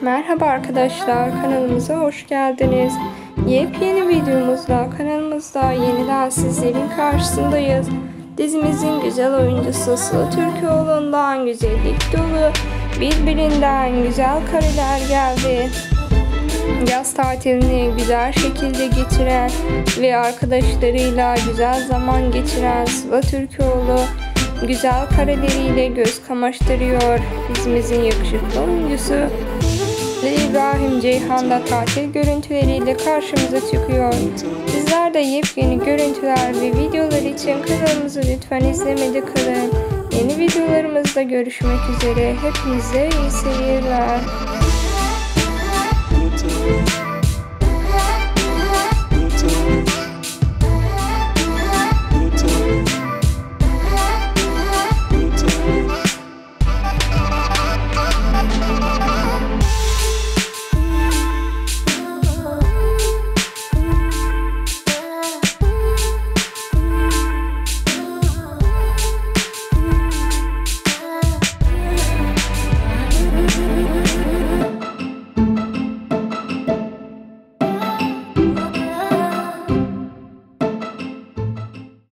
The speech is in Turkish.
Merhaba arkadaşlar kanalımıza hoş geldiniz. Yepyeni videomuzla kanalımızda yeniden sizlerin karşısındayız. Dizimizin güzel oyuncusu Sıla Türkoğlu'ndan güzellik dolu birbirinden güzel kareler geldi. Yaz tatilini güzel şekilde geçiren ve arkadaşlarıyla güzel zaman geçiren Sıla Türkoğlu güzel kareleriyle göz kamaştırıyor. Dizimizin yakışıklı oyuncusu ve İbrahim Ceyhan'da tatil görüntüleriyle karşımıza çıkıyor. Sizler de yepyeni görüntüler ve videolar için kanalımızı lütfen izlemede kalın. Yeni videolarımızda görüşmek üzere. Hepinize iyi seyirler.